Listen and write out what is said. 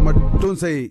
மட்டும் செய்.